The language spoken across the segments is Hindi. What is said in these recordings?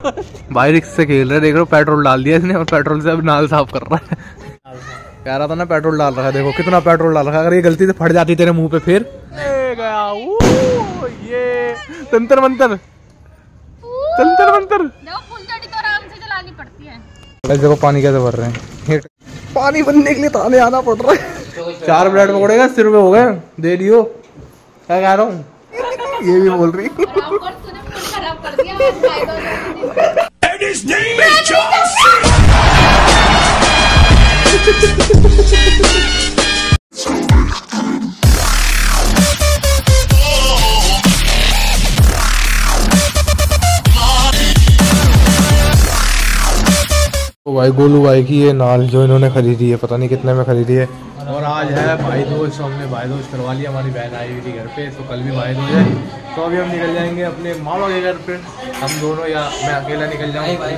भाई रिक्स से खेल रहे देख रहे हो पेट्रोल डाल दिया इसने और पेट्रोल से अब नाल साफ़ कर रहा है। कह रहा था ना पेट्रोल डाल रहा है देखो कितना पेट्रोल डाल रखा है। अगर ये गलती से फट जाती तेरे मुँह पे फिर? गया ये। तंत्र मंत्र। तंत्र मंत्र। देखो तो आराम से चलानी पड़ती है। देखो पानी कैसे भर रहे हैं। पानी बनने के लिए थाने आना पड़ रहा है। चार ब्रेड पकड़ेगा सिर रुपए हो गए दे दियो। क्या कह रहा हूँ? ये भी बोल रही। दिया आज भाई दोनों ने। तो भाई गोलू भाई की ये नाल जो इन्होंने खरीदी है पता नहीं कितने में खरीदी है और आज है भाई दोस्त तो हमने भाई दोस्त करवा लिया हमारी बहन आई हुई थी घर पे तो कल भी भाई दोस्त है। तो अभी हम निकल जाएँगे अपने मामा के घर पे। हम दोनों या मैं अकेला निकल जाऊँगा?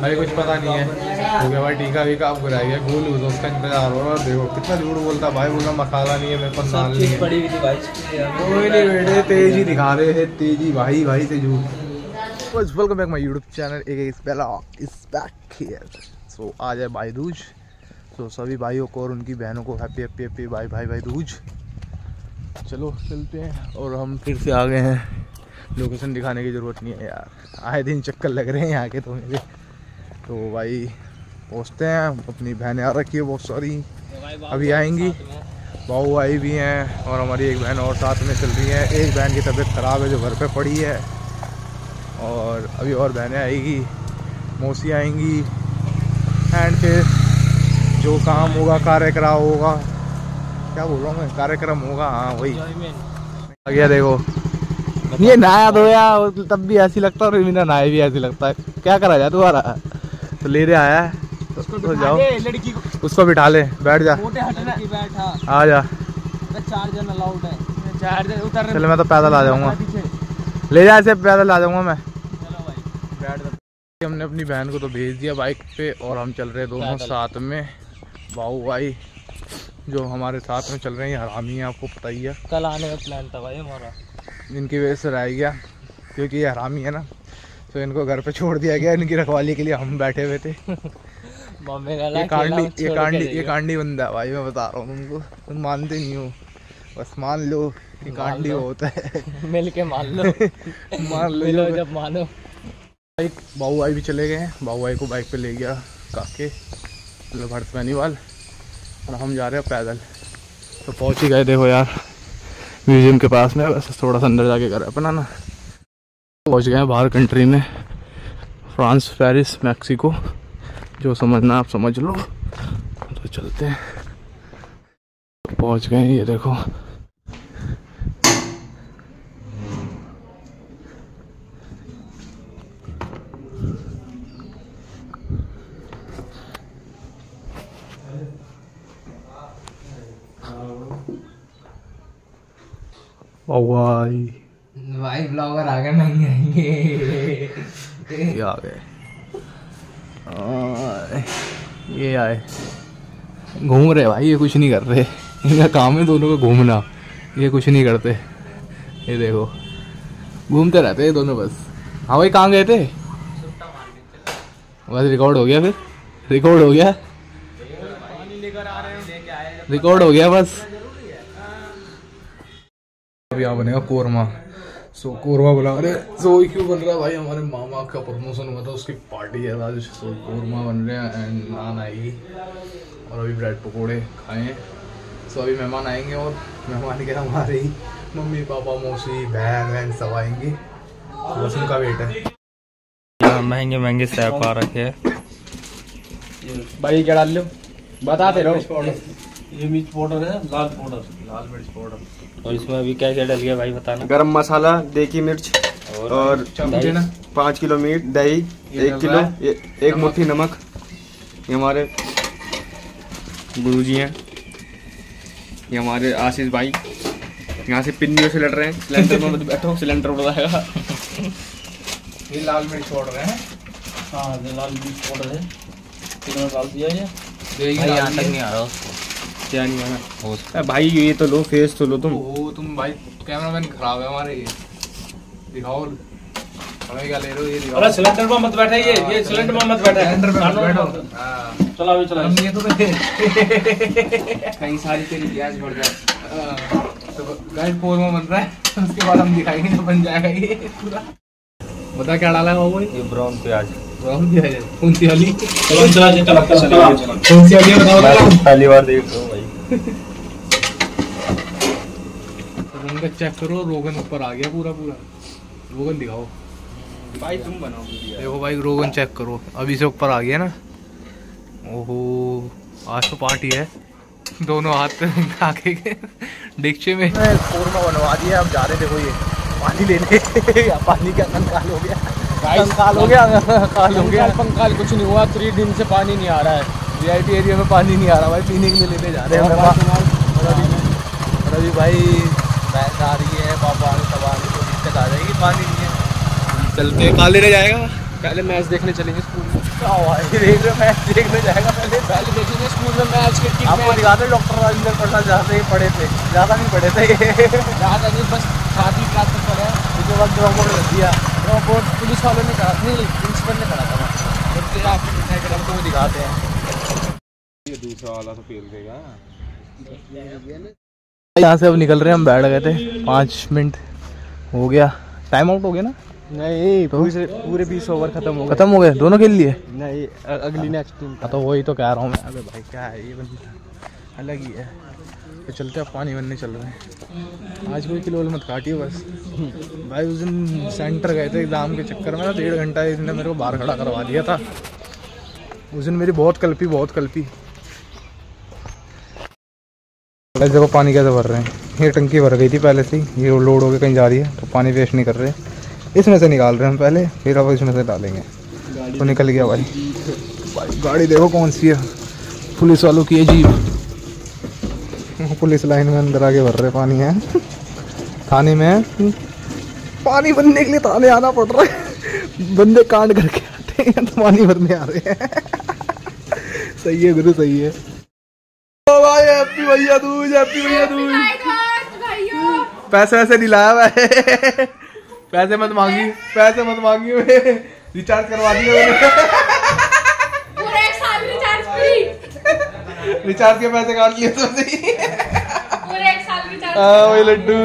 भाई कुछ पता नहीं है। हो गया भाई टीका वीका आप कराई गया। गोलू तो उसका इंतज़ार हो रहा है। देखो कितना झूठ बोलता भाई बोलना मसाला नहीं है मेरे पास नाल नहीं है। कोई नहीं बेटे तेज ही दिखा रहे हैं तेज़ी भाई भाई से झूठ welcome back my YouTube channel एक बेला इस बैक हियर सो आज है भाई दूज सो सभी भाइयों को और उनकी बहनों को हैप्पी हैप्पी हैप्पी भाई भाई भाई दूज। चलो, चलते हैं और हम फिर से आ गए हैं। लोकेशन दिखाने की ज़रूरत नहीं है यार। आए दिन चक्कर लग रहे हैं यहाँ के तो मेरे। तो भाई, पहुँचते हैं। अपनी बहनें आ रखी है बहुत सारी। अभी आएँगी। बाबू आई भी हैं और हमारी एक बहन और साथ में चल रही है। एक बहन की तबीयत ख़राब है जो घर पे पड़ी है। और अभी और बहनें आएगी। मौसी आएँगी। एंड फिर जो काम होगा कार्यक्रम होगा। क्या बोल रहा हूँ मैं? कार्यक्रम होगा हाँ वही। आ गया देखो। ये नहाया धोया तब भी ऐसी लगता है और बिना नहाए भी ऐसी लगता है। क्या करा जाए तुम्हारा तो ले रहे आया है। तो, तो जाओ। लड़की को। उसको बिठा ले बैठ जा। बैठा आ जा। अलाउड है। उतर चलो मैं तो पैदल आ जाऊँगा। ले जा ऐसे पैदल आ जाऊँगा मैं। चलो भाई। बैठ हमने अपनी बहन को तो भेज दिया बाइक पे और हम चल रहे दोनों साथ में। बाबू भाई जो हमारे साथ में चल रहे हैं हरामी है आपको पता ही है। कल आने का प्लान था भाई हमारा। इनकी वजह से रह गया क्योंकि ये हरामी है ना तो इनको घर पे छोड़ दिया गया इनकी रखवाली के लिए हम बैठे हुए थे। ये कांडी ये कांडी ये कांडी बंदा भाई मैं बता रहा हूँ तुमको तुम मानते नहीं हो। बस मान लो ये कांडी होता है। मिल के मान लो। मान लो मिलो जब मानो। बाइक बाबू भाई भी चले गए बाबू भाई को बाइक पे ले गया काके। भरत बनीवाल और हम जा रहे हैं पैदल। तो पहुँच ही गए देखो यार। म्यूज़ियम के पास में बस थोड़ा सा अंदर जाके घर अपना ना पहुँच गए बाहर कंट्री में। France, Paris, Mexico. जो समझना आप समझ लो। तो चलते हैं। पहुँच गए ये देखो। भाई भाई ब्लॉगर आ गए महँगे आएँगे। ये आ गए। ये आए। घूम रहे भाई ये कुछ नहीं कर रहे। इनका काम है दोनों का घूमना। ये कुछ नहीं करते। ये देखो। घूमते रहते हैं दोनों बस। हाँ भाई कहाँ गए थे? बस रिकॉर्ड हो गया फिर। रिकॉर्ड हो गया। रिकॉर्ड हो गया बस। अब यहाँ बनेगा कोरमा। सो कोरमा बना। रहे सो so, क्यों बन रहा है भाई? हमारे मामा का प्रमोशन हुआ था उसकी पार्टी है आज। सो कोरमा बन रहे हैं एंड नान आएगी और अभी ब्रेड पकोड़े खाए। सो अभी मेहमान आएँगे और मेहमान क्या हमारे ही मम्मी पापा मौसी बहन वहन सब आएँगे। बस उनका वेट है। महँगे महँगे सैप आ रखे भाई क्या डाल लो बताते रहो ये मिर्च पाउडर है लाल पाउडर। लाल मिर्च पाउडर। और इसमें अभी क्या क्या डल गया भाई बताना। गरम मसाला देगी मिर्च और पाँच किलो मीट दही एक किलो रहा एक मुट्ठी नमक। ये हमारे गुरु जी हैं। ये हमारे आशीष भाई। यहाँ से पिन्नियों से लड़ रहे हैं। सिलेंडर में मत बैठो सिलेंडर उड़ जाएगा ये लाल मिर्च छोड़ रहे हैं। हाँ लाल मिर्च पाउडर है। कितना डाल दिया ये? भाई यहाँ तक नहीं आ रहा। क्या नहीं अरे भाई ये तो लो फेस तो लो तुम। ओ तुम भाई कैमरामैन खराब है हमारे। ये दिखाओ। हमें क्या ले रहे हो ये दिखाओ। अरे सिलेंडर में मत बैठे ये ये सिलेंडर में मत बैठे। सिलेंडर पे मत बैठो। हाँ। चलो अभी चला ये तो कहीं सारी तेरी गैस बढ़ जाए। तो गाइस फोरमा बन रहा है उसके बाद हम दिखाएँगे जब बन जाएगा ये पूरा। बता क्या डाला है वो ये ब्राउन प्याज। है कौन सी वाली चलो चला चला चला कौन सी वाली बताओ पहली बार देख रहा हूँ भाई रंग चेक करो रोगन ऊपर आ गया पूरा पूरा रोगन दिखाओ भाई तुम बनाओ। देखो भाई रोगन चेक करो। अभी से ऊपर आ गया ना ओहो आज तो पार्टी है दोनों हाथ पे के में कोरमा बनवा दिया अब जा रहे देखो ये पानी लेने। या पानी का कंकाल हो गया। कंकाल हो गया कंकाल हो गया। पंकाल कुछ नहीं हुआ थ्री दिन से पानी नहीं आ रहा है। वीआईपी एरिया में पानी नहीं आ रहा भाई पीने के लिए लेने जा रहे हैं। और अभी भाई भैंस आ रही है पापा आ रहे सब आ रहे तो दिक्कत आ जाएगी पानी नहीं है। चलते कहाँ लेने जाएगा? पहले मैच देखने चलेंगे स्कूल में। देख रहे मैच देखने जाएगा पहले? पहले देखेंगे स्कूल में मैच क्रिकेट आपको दिखाते डॉक्टर राजेंद्र प्रसाद जहाँ से पढ़े थे। ज़्यादा नहीं पढ़े थे। ज़्यादा नहीं बस सातवीं क्लास तक पढ़े हैं। उसके बाद ड्रॉप आउट कर रोबोट पुलिस वालों ने करा नहीं प्रिंसिपल ने करा था वहाँ। आपको दिखाई कर हमको वो दिखाते हैं। ये दूसरा वाला तो फेल देगा यहाँ से अब निकल रहे हैं हम बैठ गए थे। पाँच मिनट हो गया। टाइम आउट हो गया ना? नहीं तो? पूरे पूरे बीस ओवर खत्म हो गए। खत्म हो गए? दोनों के लिए? नहीं अगली नेक्स्ट टीम हाँ तो वही तो कह रहा हूँ मैं। अबे भाई क्या है ये बंदा? अलग ही है। तो चलते अब पानी बनने चल रहे हैं। आज कोई किलो मत काटिए बस। भाई, उस दिन सेंटर गए थे एग्ज़ाम के चक्कर में ना डेढ़ घंटा इसने मेरे को बाहर खड़ा करवा दिया था। उस दिन मेरी बहुत कल्पी बहुत कल्पी। देखो, पानी कैसे भर रहे हैं। ये टंकी भर गई थी पहले से ही। ये लोड होके कहीं जा रही है तो पानी वेस्ट नहीं कर रहे। इसमें से निकाल रहे हैं हम पहले, फिर अब इसमें से डालेंगे। तो निकल गया भाई। भाई, गाड़ी देखो कौन सी है। पुलिस वालों की है जीप। पुलिस लाइन में अंदर आके भर रहे पानी है। थाने में पानी भरने के लिए थाने आना पड़ रहा है। बंदे कांड करके आते हैं तो पानी भरने आ रहे हैं। सही है गुरु सही है। ओ भाई हैप्पी भैया दूज हैप्पी भैया दूज। पैसे वैसे नहीं लाया मैं पैसे मत मांगी पैसे मत मांगी। मैं रिचार्ज करवा दिया रिचार्ज के पैसे काट लिए तो सही पूरे वही लड्डू।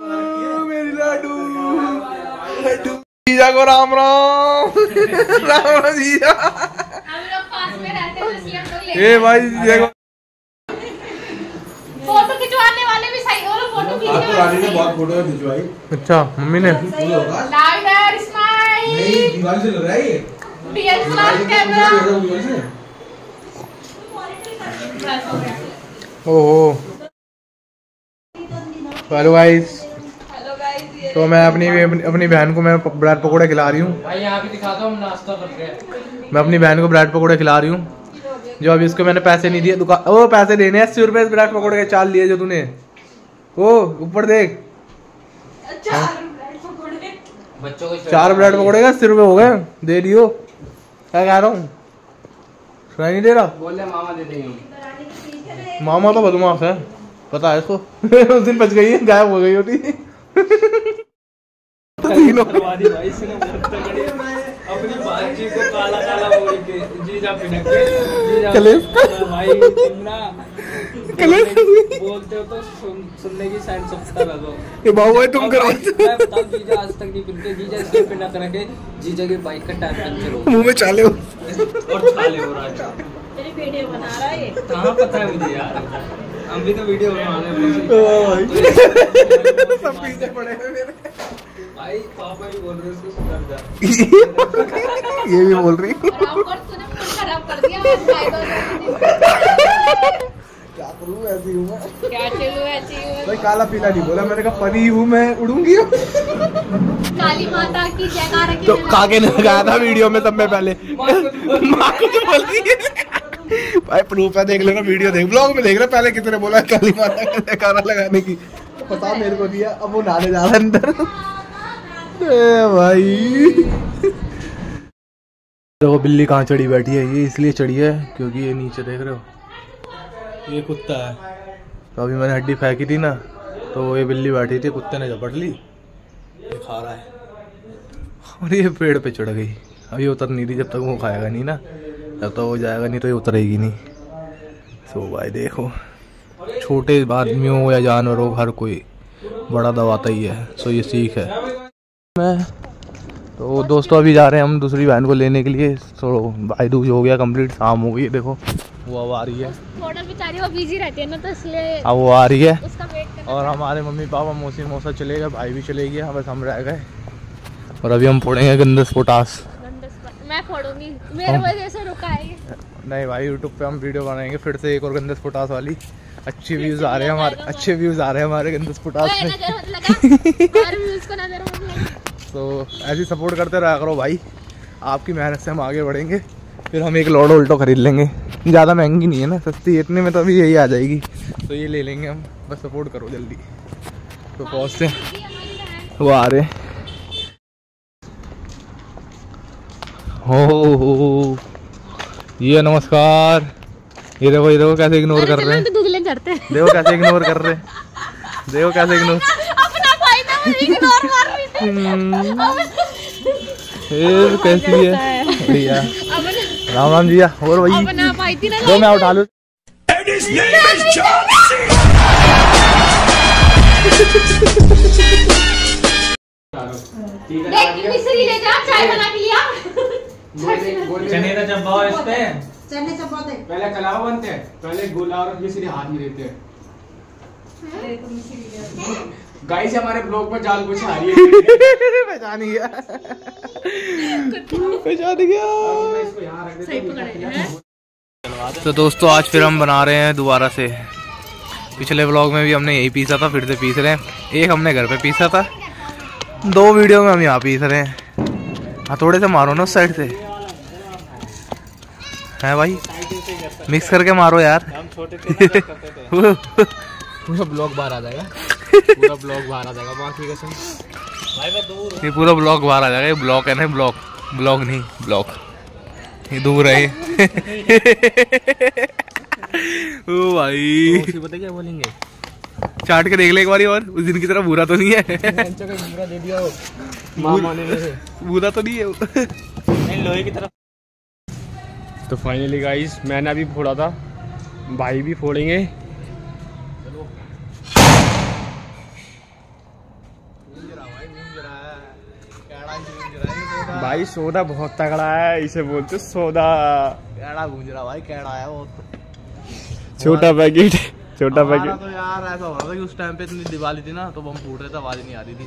ओ, मेरी लड्डू लड्डू। जीजा को राम राम। राम राम जीजा। हम लोग पास में रहते हैं इसलिए हम लोग ले ए भाई देखो फ़ोटो खिंचवाने वाले भी सही और फ़ोटो खींचने वाले फ़ोटो खिंचवाई। अच्छा मम्मी ने? लाइटर स्माइल दिवाली से लग रहा है ये। डीएसएलआर कैमरा हो ओहो। हेलो गाइस हेलो गाइस तो मैं अपनी अपनी, बहन को मैं ब्रेड पकौड़े खिला रही हूँ। भाई यहाँ पे दिखा दो नाश्ता कर मैं अपनी बहन को ब्रेड पकौड़े खिला रही हूँ। जो अभी इसको मैंने पैसे नहीं दिए दुकान ओ पैसे देने अस्सी रुपए ब्रेड पकौड़े के चाल लिए जो तूने। ओ ऊपर देख। चार ब्रेड पकौड़े। का अस्सी रुपए हो गए। दे दियो। क्या कह रहा हूँ? सुनाई नहीं दे रहा? बोले मामा दे मामा तो बदमाश है। पता है इसको? उस दिन बच गई है गायब हो गई होती। तीनों। करवादी भाई इसने बहुत तगड़ी अपनी बातचीत को काला काला बोल जीजा जीजा तुम बोलते हो तो सुनने की साइड रहो ये बाबू तुम करो। जीजा आज तक नहीं जीजा इसलिए पिना कर के जीजा की बाइक का टायर पंचर हो मुँह में चाले हो। और छाले हो रहा है। तेरी वीडियो बना रहा है कहाँ पता है मुझे यार? हम भी तो वीडियो बना रहे हैं सब पीछे पड़े हैं मेरे। भाई पापा भी बोल रहे हैं उसको सुधर जा। ये भी बोल रही खराब कर दिया भाई क्या करूँ ऐसी हूँ मैं। क्या चलो ऐसी हूँ भाई काला पीला नहीं बोला मैंने कहा परी हूँ मैं उड़ूँगी। काली माता की जयकार तो काके ने लगाया था वीडियो में तब मैं पहले। माँ को तो बोल रही है। भाई प्रूफ है देख लेना वीडियो देख। ब्लॉग में देख रहे पहले कितने बोला काली माता का जयकारा लगाने की। पता मेरे को दिया अब वो नहाने जा रहा है अंदर। ए भाई। देखो बिल्ली कहाँ चढ़ी बैठी है ये इसलिए चढ़ी है क्योंकि ये नीचे देख रहे हो। ये कुत्ता है। तो अभी मैंने हड्डी फेंकी थी ना तो ये बिल्ली बैठी थी कुत्ते ने झपट ली। ये खा रहा है। और ये पेड़ पे चढ़ गई। अभी उतर नहीं थी जब तक वो खाएगा नहीं ना। तक वो जाएगा नहीं तो ये उतरेगी नहीं। सो भाई देखो छोटे आदमी हो या जानवर हो हर कोई बड़ा दबाता ही है। सो ये सीख है। मैं तो दोस्तों अभी जा रहे हैं हम दूसरी बहन को लेने के लिए। तो भाई दूज हो गया कंप्लीट शाम हो गई है, देखो। वो अब आ रही है। बेचारी वो बिज़ी रहती है ना तो इसलिए अब वो आ रही है। और हमारे मम्मी पापा मौसी मौसा चले गए भाई भी चले गया बस हम रह गए। और अभी हम फोड़ेंगे गंदस पोटास। फोड़ूँगी मेरे वजह से रुका है नहीं भाई यूट्यूब पे हम वीडियो बनाएँगे फिर से एक और गंदस पोटास वाली। अच्छे व्यूज़ आ रहे हैं हमारे अच्छे व्यूज़ आ रहे हैं हमारे गंदस ओए, में। तो ऐसे सपोर्ट करते रहा करो भाई। आपकी मेहनत से हम आगे बढ़ेंगे। फिर हम एक लॉडो उल्टो खरीद लेंगे। ज़्यादा महँगी नहीं है ना सस्ती। इतने में तो अभी यही आ जाएगी। तो ये ले लेंगे हम। बस सपोर्ट करो जल्दी। तो पहुँचते वो आ रहे हो। हो हो। ये नमस्कार। ये देखो ये देखो कैसे इग्नोर कर रहे हैं। तो हैं। देखो कैसे इग्नोर कर रहे हैं। देखो कैसे इग्नोर अपना फ़ायदा मुझे इग्नोर मार रही थी। ये कैसी है? अपना राम राम जी और भाई। ना दो मैं उठा लूँ। देख मिश्री ले जा चाय बना के लिया। चने का चब्बा इस पे? चने चपाते पहले कलावा बनते हैं पहले गोला और मिश्री हाथ में देते हैं। गाइस हमारे ब्लॉग पर जाल कुछ आ रही है। पहचान गया। पहचान गया। मैं इसको यहाँ रख देता सही पकड़े तो दोस्तों आज फिर हम बना रहे हैं दोबारा से। पिछले व्लॉग में भी हमने यही पीसा था फिर से पीस रहे हैं। एक हमने घर पे पीसा था। दो वीडियो में हम यहाँ पीस रहे हैं। हथौड़े से मारो ना उस साइड से। है भाई? मिक्स करके मारो यार। हम छोटे थे पूरा ब्लॉग बाहर आ जाएगा। पूरा ब्लॉग बाहर आ जाएगा बाकी कसम भाई मैं दूर ये पूरा ब्लॉक बाहर आ जाएगा ये ब्लॉक है ना ब्लॉक ब्लॉक नहीं ब्लॉक ये दूर है ओ भाई। पता क्या बोलेंगे? चाट के देख ले एक बारी और। उस दिन की तरह बुरा तो नहीं है। हो बुरा तो नहीं है नहीं लोहे की तरफ़ तो फाइनली गाइस मैंने अभी फोड़ा था। भाई भी फोड़ेंगे। भाई सोदा बहुत तगड़ा है इसे बोलते सोदा। कैड़ा गूंज रहा भाई कैड़ा है वो छोटा पैकेट। छोटा पैकेट तो यार ऐसा हो रहा था कि उस टाइम पे इतनी दिवाली थी ना तो बम फूट रहे थे आवाज़ नहीं आ रही थी।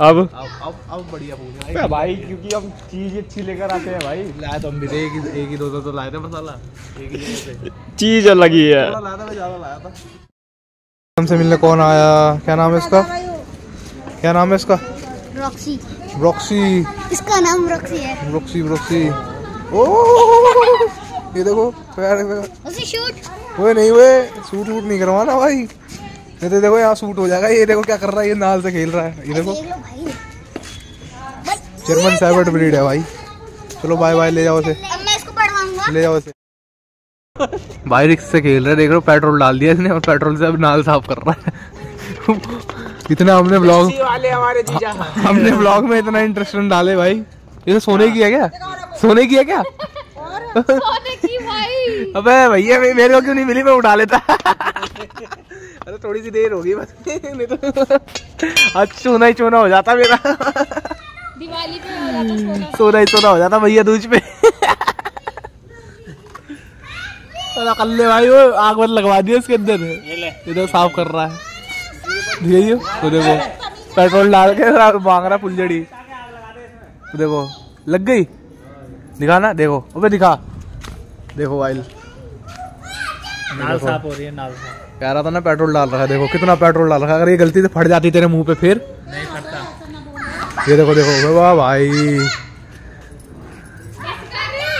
अब? अब अब अब बढ़िया फूट रहा है। भाई क्योंकि हम चीज़ अच्छी लेकर आते हैं भाई। लाए तो हम भी एक एक ही दो दो तो लाए थे मसाला। एक ही जगह से चीज़ अलग ही है। लाया था मैं ज़्यादा लाया था। हमसे मिलने कौन आया? क्या नाम है इसका? क्या नाम है इसका? रॉक्सी ब्रॉक्सी इसका नाम रॉक्सी है। ब्रॉक्सी ब्रॉक्सी ओ ये देखो पैर पैर उसे शूट ओए नहीं ओए सूट वूट नहीं करवाना भाई। ये तो देखो यहाँ सूट हो जाएगा। ये देखो क्या कर रहा है ये नाल से खेल रहा है। ये देखो। लो जर्मन सैवर्ड ब्रीड है भाई। चलो बाय बाय ले जाओ इसे अब मैं इसको पढ़वाऊँगा। ले जाओ इसे भाई रिक्स से खेल रहे देख रहे हो पेट्रोल डाल दिया इसने और पेट्रोल से अब नाल साफ़ कर रहा है। इतना हमने ब्लॉग वाले हमारे जीजा। हमने ब्लॉग में इतना इंटरेस्ट डाले भाई। ये तो सोने की है क्या? सोने की है क्या? भाई। अबे भैया मेरे को क्यों नहीं मिली? मैं उठा लेता। अरे थोड़ी सी देर होगी बस। नहीं तो आज सोना ही चोना हो जाता मेरा। दिवाली पे हो जाता सोना। सोना ही सोना हो जाता भैया दूज पे। अरे कल्ले भाई वो आग बंद लगवा दिया इसके अंदर। तो साफ़ कर रहा है। देखिए तो देखो। पेट्रोल डाल के मांग रहा फुलझड़ी। देखो लग गई? दिखा ना देखो। अबे दिखा। देखो वाइल नाल साफ़ हो रही है नाल साफ़। कह रहा था ना पेट्रोल डाल रखा है देखो कितना पेट्रोल डाल रखा है। अगर ये गलती से फट जाती तेरे मुँह पे फिर? नहीं फटता। ये देखो देखो वाह भाई।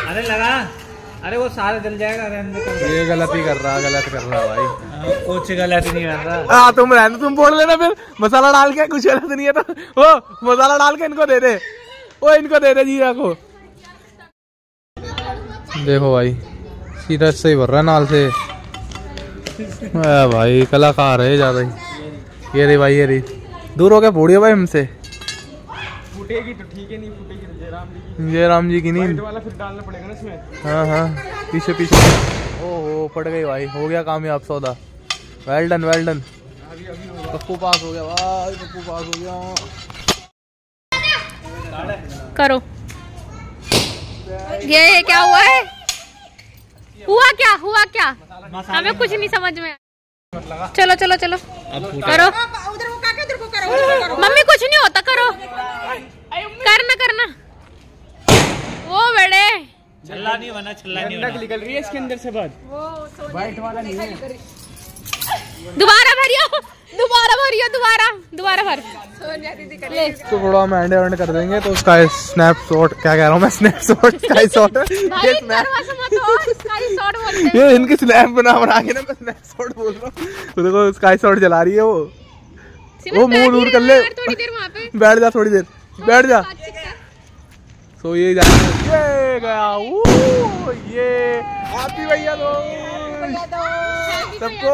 अरे लगा। अरे वो सारे जल जाएगा अरे अंदर कर ये गलती कर रहा गलत कर रहा भाई। कुछ गलत नहीं कर रहा। हाँ तुम रहने तुम बोल लेना फिर। मसाला डाल के कुछ गलत नहीं है तो। वो मसाला डाल के इनको दे दे। वो इनको दे दे जीरा को देखो भाई सीधा से ही भर रहा नाल से। आ भाई कलाकार है ज़्यादा ही ये रे भाई ये रे दूर हो गया फोड़ियो भाई हमसे। फूटेगी तो ठीक है नहीं फूटेगी तो जय राम जी की। जय राम जी की नींद वाला फिर डालना पड़ेगा ना इसमें। हाँ हाँ पीछे पीछे। ओहो पड़ गई भाई हो गया कामयाब सौदा। Well done well done Pappu pass हो गया भाई पप्पू पास हो गया। करो। ये ये क्या हुआ है? हुआ क्या हुआ क्या? हमें कुछ नहीं समझ में चलो चलो चलो। करो। मम्मी कुछ नहीं होता करो। करना करना। वो बड़े गंदक निकल रही है इसके अंदर से बाद दोबारा भरियो। दोबारा भरियो दोबारा दोबारा भर। ले तो थोड़ा हम एंड एंड कर देंगे तो उसका स्नैप शॉट क्या कह रहा हूँ मैं स्नैप शॉट स्काई शॉट ये snap- नर्वस मत हो स्काई शॉट बोलते हैं। ये इनके स्नैप बना बना के ना मैं स्नैप शॉट बोल रहा हूँ। तो देखो स्काई शॉट चला रही है वो। वो मुँह बैठ दूर कर ले। यार, थोड़ी देर वहाँ पे। बैठ जा थोड़ी देर बैठ जा। सो ये जा ये गया वो ये। हैप्पी भैया दो सबको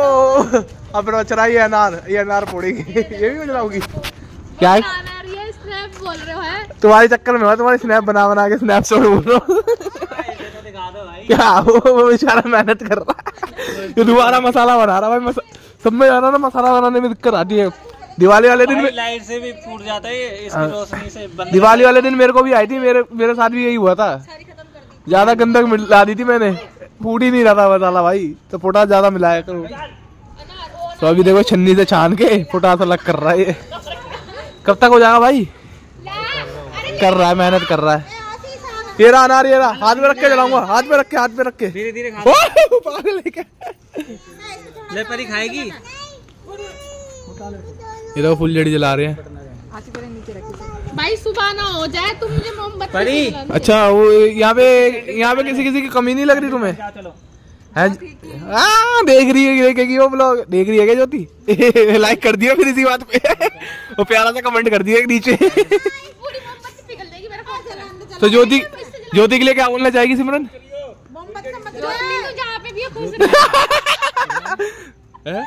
अपना चराई है अनार ये अनार फोड़ेगी ये भी मैं चलाऊँगी क्या? है? गाना यार, ये स्नैप बोल रहे हो तुम्हारे चक्कर में तुम्हारी स्नैप बना बना के स्नैप शॉट बोल रहा हूँ। क्या? वो वो बेचारा मेहनत कर रहा है। ये दोबारा मसाला बना रहा भाई मसा, सब में जाना ना मसाला बनाने में दिक्कत आती है। दिवाली वाले दिन में लाइट से भी फूट जाता है इसकी रोशनी से दिवाली वाले दिन मेरे को भी आई थी मेरे मेरे साथ भी यही हुआ था। ज़्यादा गंदक मिला दी थी मैंने। फूट ही नहीं रहा था मसाला भाई। तो पोटा ज़्यादा मिलाया करो। तो अभी देखो छन्नी से छान के पोटा अलग कर रहा है ये। कब तक हो जाएगा भाई? कर रहा है मेहनत कर रहा है। ये रहा अनार ये रहा। हाथ में रख के चलाऊँगा हाथ में रख के हाथ में रख के। धीरे धीरे खा। पागल है ले परी खाएगी? ये देखो फुल जड़ी जला रहे हैं। भाई सुबह ना हो जाए तुम मुझे मोमबत्ती। अच्छा वो यहाँ पे यहाँ पे किसी किसी की कमी नहीं लग रही तुम्हें? है हाँ देख रही है देखेगी वो ब्लॉग देख रही है क्या ज्योति? लाइक कर दिया फिर इसी बात पे। वो प्यारा सा कमेंट कर दिया नीचे। पूरी मोमबत्ती पिघल जाएगी मेरा फ़ोन चला तो ज्योति ज्योति के लिए क्या बोलना चाहेगी सिमरन? तू है? है?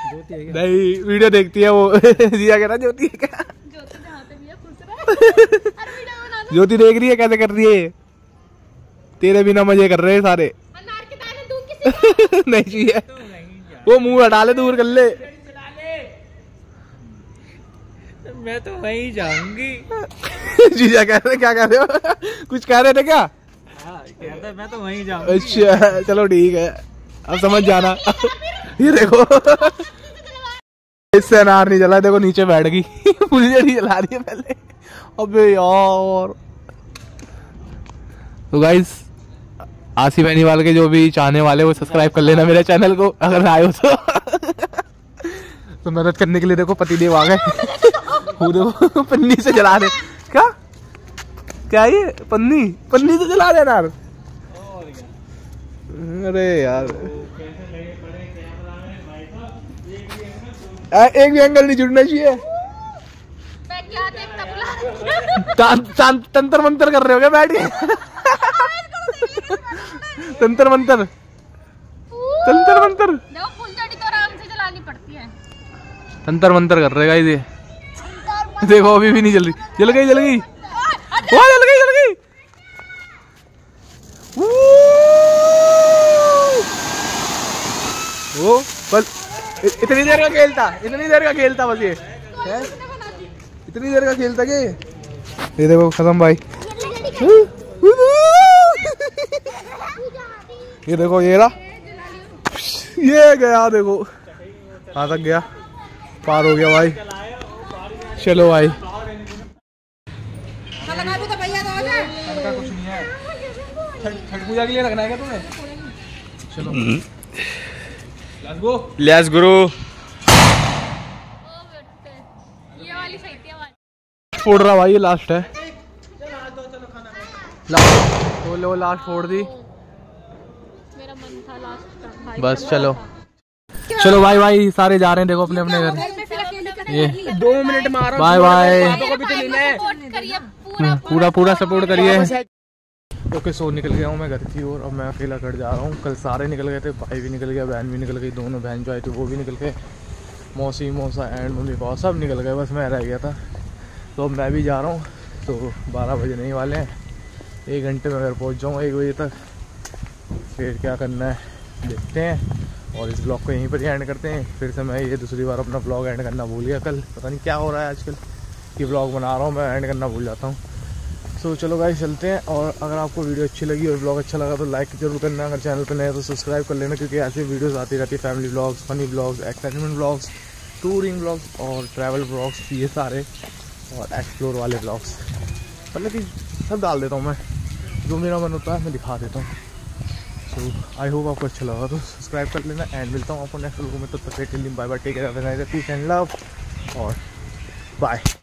नहीं वीडियो देखती है वो। दिया कह रहा ज्योति है क्या? ज्योति है देख रही है कैसे कर रही है तेरे बिना मज़े कर रहे हैं सारे। अनार के दाने दूँ किसी को? नहीं चाहिए। वो मुँह हटा ले दूर कर ले। मैं तो वहीं जाऊँगी। जीजा कह रहे क्या कह रहे हो? कुछ कह रहे थे क्या? कहता मैं तो वहीं जाऊँगी। अच्छा चलो ठीक है। अब समझ जाना। ये देखो। इससे अनार नहीं जला देखो नीचे बैठ गई। नहीं जला रही है पहले। अबे यार। तो गाइस आसिफ एनीवाल के जो भी चाहने वाले वो सब्सक्राइब कर लेना मेरे चैनल को अगर आए हो तो। तो मदद करने के लिए देखो पति देव आ गए। वो देखो पन्नी से जला रहे क्या? क्या ये? पन्नी? पन्नी से जला रहे अनार अरे यार। एक भी एंगल नहीं जुड़ना चाहिए। तंत्र मंत्र कर रहे हो क्या बैठ के? तंत्र मंत्र तंत्र मंत्र तो आराम से जलानी पड़ती है। तंत्र मंत्र कर रहे गाइस ये। देखो अभी भी नहीं जल रही। जल गई जल गई। ओ जल गई जल गई। वो बस। इतनी देर का खेल था। इतनी देर का खेल था बस ये। हैं? इतनी देर का खेल था कि? ये देखो खत्म भाई। ये देखो ये रहा। ये गया देखो। कहाँ तक गया? पार हो गया भाई। चलो भाई। कुछ नहीं है छठ पूजा के लिए रखना है क्या तुम्हें चलो लेट्स गो लेट्स गुरु। ये वाली सही थी ये वाली फोड़ रहा भाई ये लास्ट है। लास्ट वो लो लास्ट फोड़ दी। मेरा मन था लास्ट का बस चलो। चलो। भाई भाई सारे जा रहे हैं देखो अपने अपने घर। मैं फिर अकेले कर ये। दो मिनट मारो बाय बाय करिए पूरा पूरा पूरा सपोर्ट करिए। ओके सो निकल गया हूँ मैं घर की ओर। अब मैं अकेला घर जा रहा हूँ। कल सारे निकल गए थे भाई भी निकल गया बहन भी निकल गई दोनों बहन जो आई थी वो भी निकल गए। मौसी मौसा एंड मम्मी पापा सब निकल गए बस मैं रह गया था। तो अब मैं भी जा रहा हूँ। तो बारह बजे नहीं वाले हैं। एक घंटे में घर पहुँच जाऊँगा एक बजे तक फिर क्या करना है? देखते हैं। और इस ब्लॉग को यहीं पर ही एंड करते हैं। फिर से मैं ये दूसरी बार अपना ब्लॉग एंड करना भूल गया। कल पता नहीं क्या हो रहा है आजकल। कि ब्लॉग बना रहा हूँ मैं एंड करना भूल जाता हूँ। सो so, चलो गाइस चलते हैं। और अगर आपको वीडियो अच्छी लगी और ब्लॉग अच्छा लगा तो लाइक ज़रूर करना। अगर चैनल पर नए तो सब्सक्राइब कर लेना क्योंकि ऐसे वीडियोस आती रहती है। Family blogs funny blogs excitement blogs touring blogs और ट्रैवल ब्लॉग्स ये सारे। और एक्सप्लोर वाले ब्लॉग्स मतलब कि सब डाल देता हूँ मैं। जो मेरा मन होता है, मैं दिखा देता हूँ। सो आई होप आपको अच्छा लगा। तो सब्सक्राइब कर लेना एंड मिलता हूँ आपको नेक्स्ट लोगों में। तो bye bye take and love और बाय